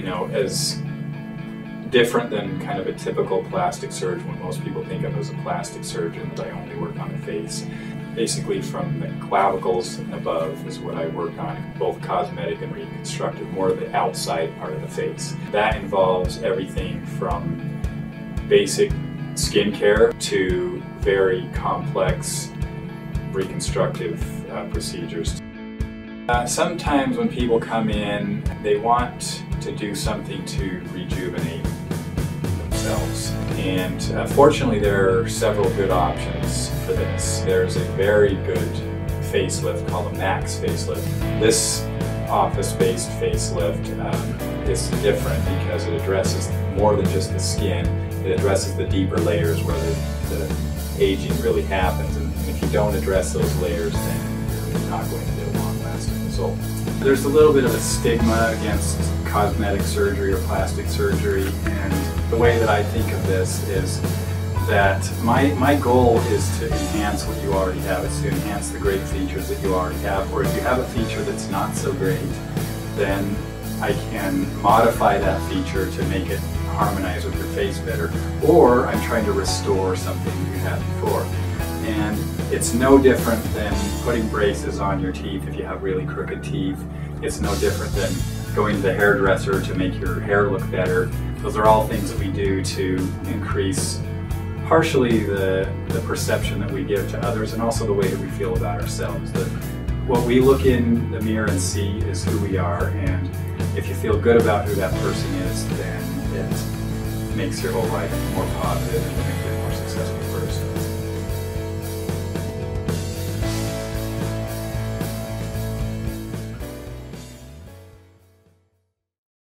you know, as different than kind of a typical plastic surgeon, what most people think of as a plastic surgeon, that I only work on the face. Basically, from the clavicles and above is what I work on, both cosmetic and reconstructive, more of the outside part of the face. That involves everything from basic skincare to very complex reconstructive uh, procedures. Uh, sometimes when people come in, they want to do something to rejuvenate themselves. And uh, fortunately, there are several good options for this. There's a very good facelift called a MACS facelift. This office-based facelift um, is different because it addresses more than just the skin. It addresses the deeper layers where the, the aging really happens. And if you don't address those layers, then you're not going to get a long-lasting result. There's a little bit of a stigma against cosmetic surgery or plastic surgery, and the way that I think of this is that my, my goal is to enhance what you already have. It's to enhance the great features that you already have, or if you have a feature that's not so great, then I can modify that feature to make it harmonize with your face better, or I'm trying to restore something you had before. It's no different than putting braces on your teeth if you have really crooked teeth. It's no different than going to the hairdresser to make your hair look better. Those are all things that we do to increase partially the, the perception that we give to others and also the way that we feel about ourselves. The, what we look in the mirror and see is who we are and if you feel good about who that person is, then it makes your whole life more positive